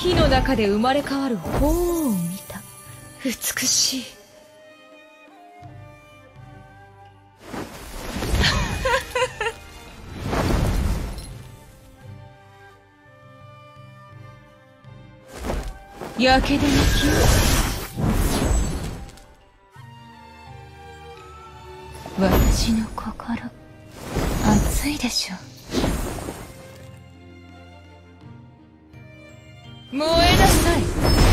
火の中で生まれ変わる鳳凰を見た。美しい。やけどの気私の心熱いでしょう。燃えなさい。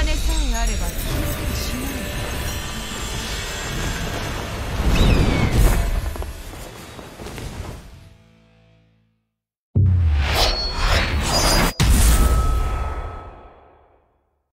金さえあれば消えてしまう